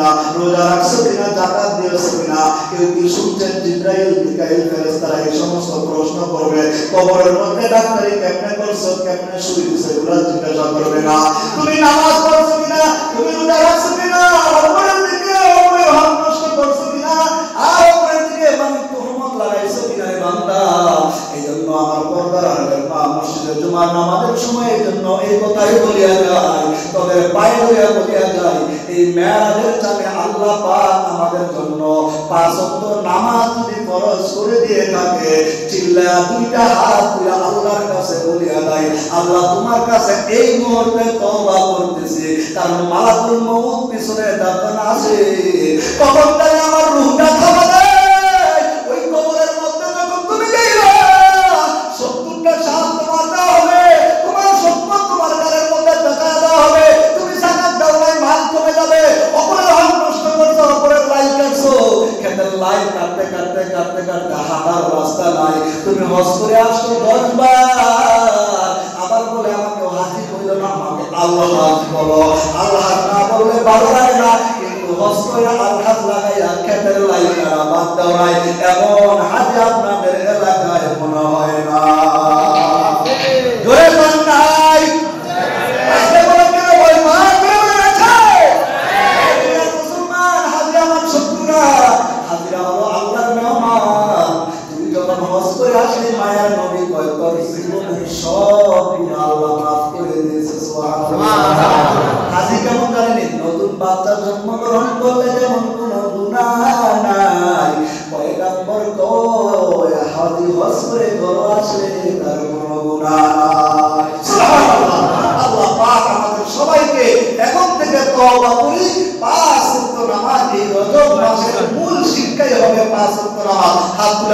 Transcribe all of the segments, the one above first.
কিনা রোজা রাখছো কিনা জাকাত দিয়েছ কিনা, কেউ কি শুনছেন? জিব্রাইল, মিকাইল ফেরেশতারা এই সমস্ত প্রশ্ন করবে। কবরের মধ্যে ডাক্তারি কেমনে করছ, কেমনে শুয়ে সেগুলো জিজ্ঞাসা করবে না। তুমি নামাজ পড়ছো কিনা, তুমি রোজা রাখছো কিনা দিকে নষ্ট করছ কিনা, আর দিকে মানে লাগাইছো কিনা বান্দা? এই জন্য আমার পর্দার মসজিদে তোমার নামাজের সময় এই জন্য এই কথাই বলিয়া যায়। তবে পায়ে ধরিয়া দুইটা হাত আল্লাহর কাছে বলিয়া দেয় আল্লাহ তোমার কাছে এই মুহূর্তে তওবা করতেছি। কারণ মালাকুল মউত পিছনে যখন আছে। তখন আমার রুহটা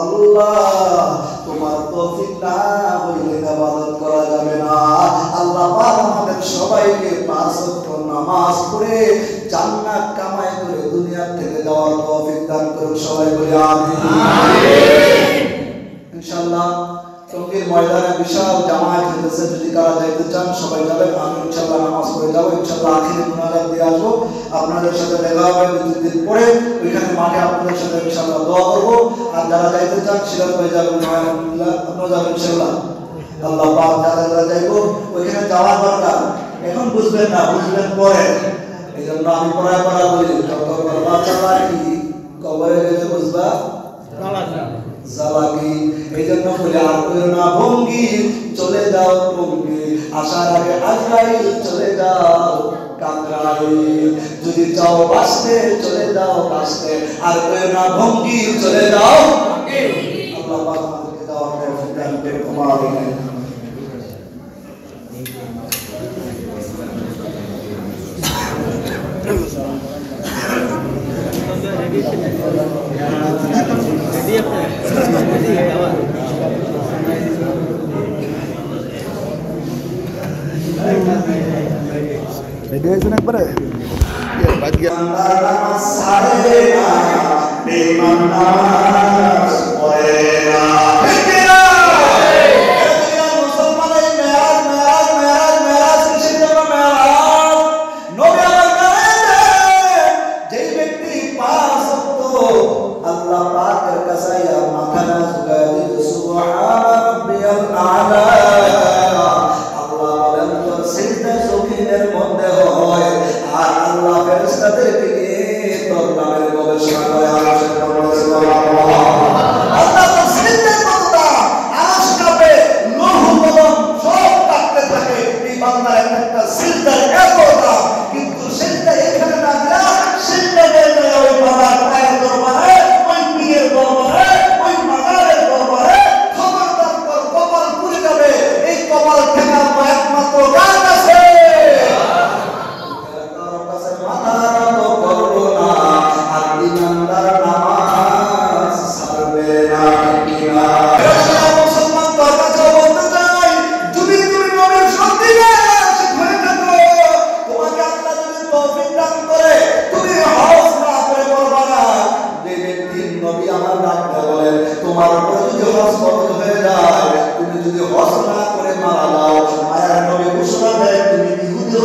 আল্লাহ তোমার তৌফিক সবাইকে নামাজ পড়ে জান্নাত কামাই করে দুনিয়ার থেকে যাওয়ার তৌফিক দান করুন সবাই বলে আমিন ইনশাআল্লাহ চৌকির ময়দানে বিশাল জামায়াত হতেছে যদি কারা যাইতে চান সবাই যাবেন। আমি ইনশাল্লাহ নামাজ পড়ে যাব। ইনশাল্লাহ আখিরে মোনাজাত দিয়ে আসব। আপনাদের সাথে দেখা হবে দুই পরে। ওইখানে মাঠে আপনাদের সাথে ইনশাল্লাহ দোয়া করব। আর যারা যাইতে চান সিরাজ হয়ে যাবেন আপনারা যাবেন ইনশাল্লাহ আল্লাহ যারা যারা যাইবো ওইখানে যাওয়ার দরকার। এখন বুঝবেন না বুঝবেন পরে। এই জন্য আমি পড়ায় পড়া বলি কি? কবরে গেলে বুঝবা? এই জন্য করবে না ভঙ্গি, চলে যাও ভঙ্গি আসার আগে আজরাইল, চলে যাও যদি চাও বাঁচতে, চলে যাও বাঁচতে। আর না ভঙ্গি, চলে যাও আল্লাহ আমাদেরকে দাও আমাদের তোমার Thank you. Radio senang kepada? Ya, bagi yang Tentara Di mana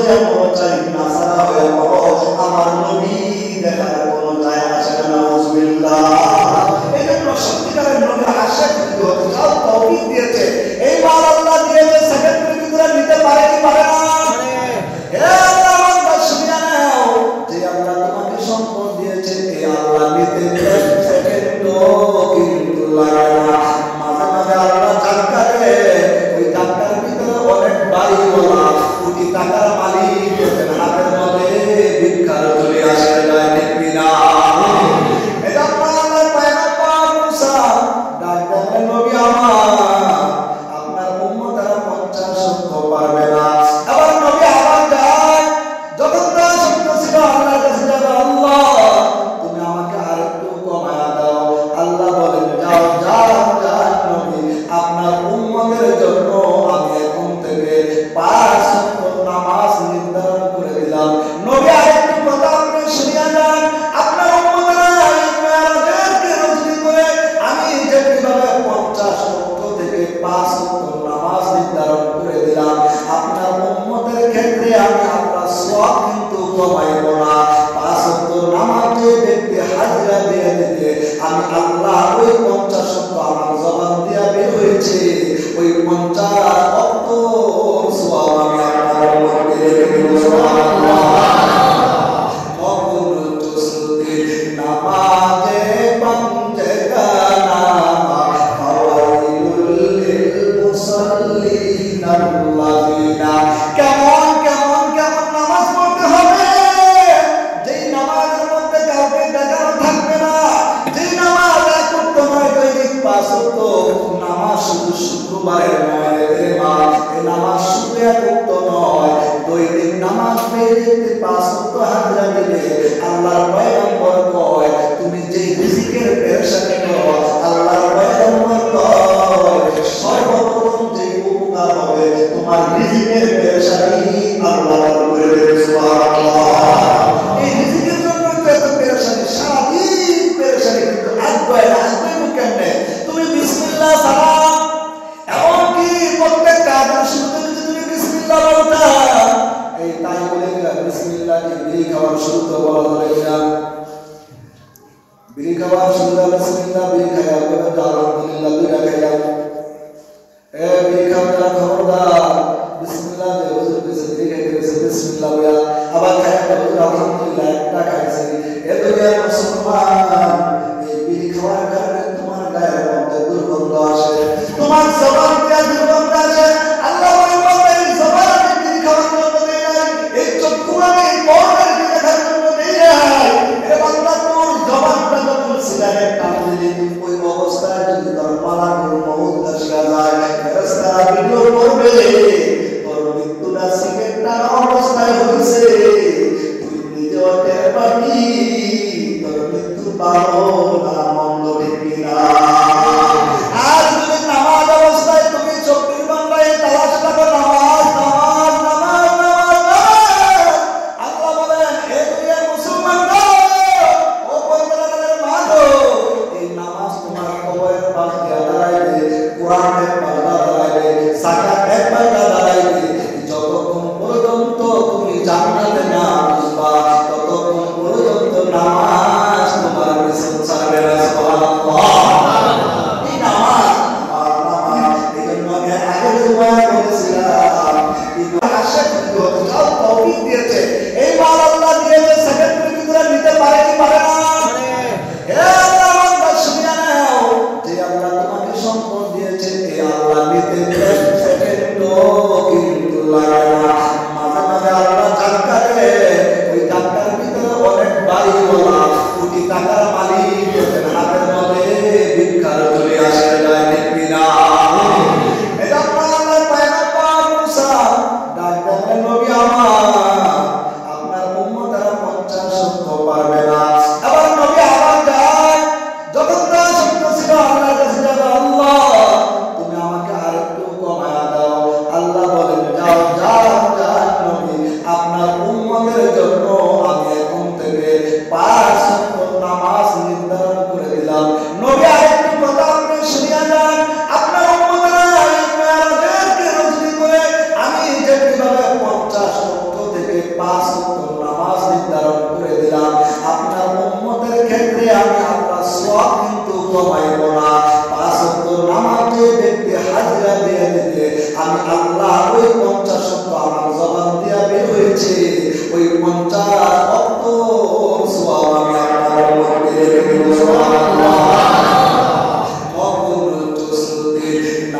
Dios.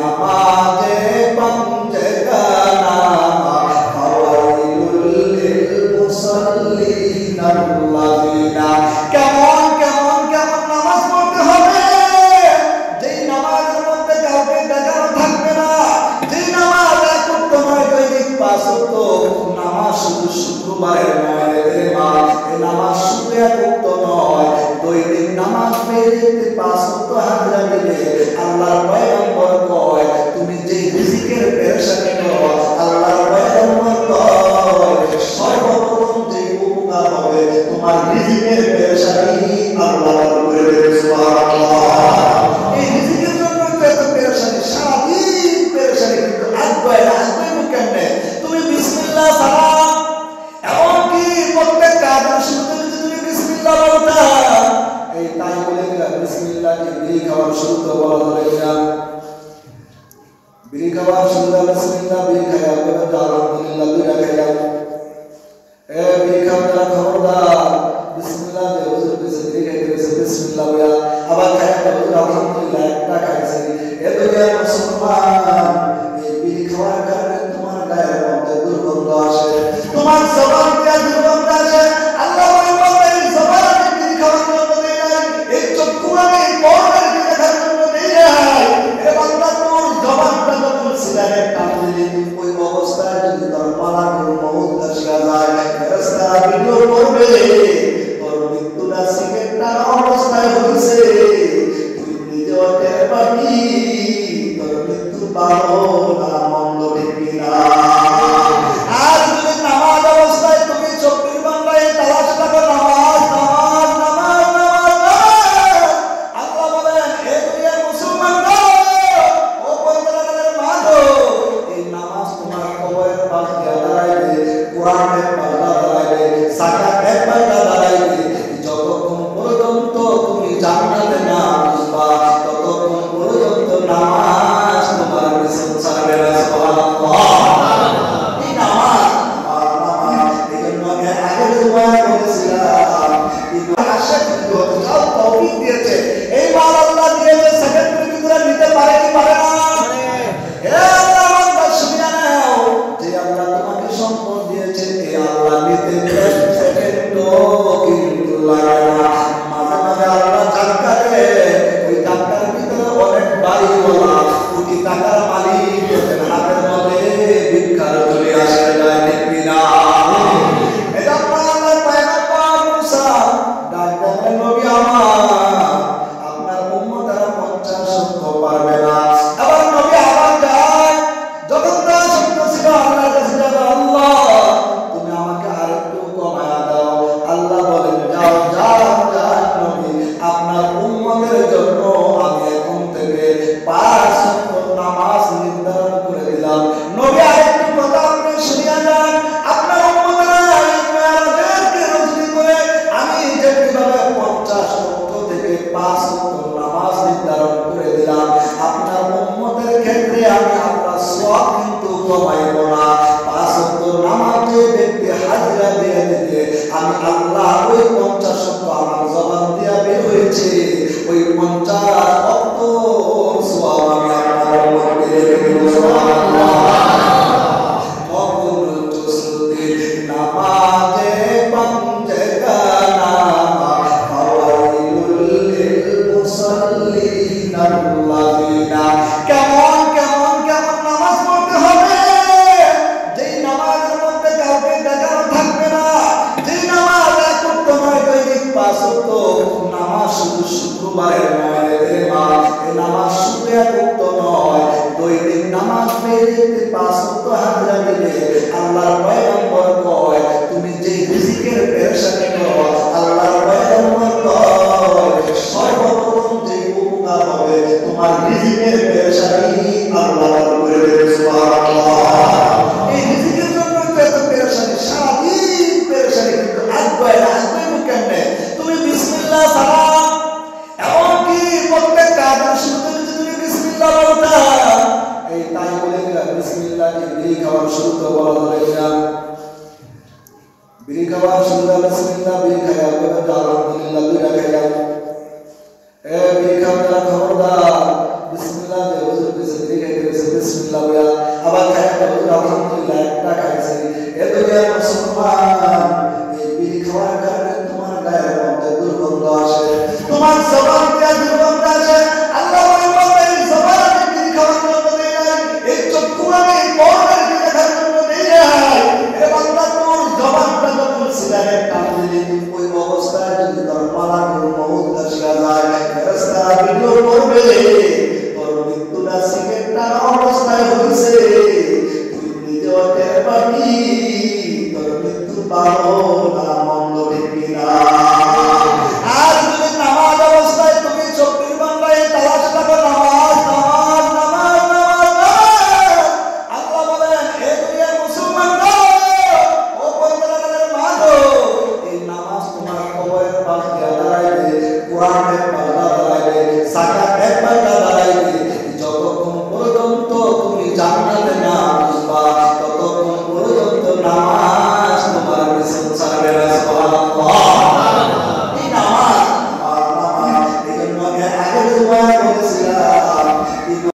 নামাজে তোমার রিজিকের পেরেশানি আল্লাহ করে দেবে সুবহানাল্লাহ ज़िंदगी के तेरे से बिस्मिल्लाह बोला अब आता है बहुत अलहमदुलिल्लाह का कहते हैं ये तो यार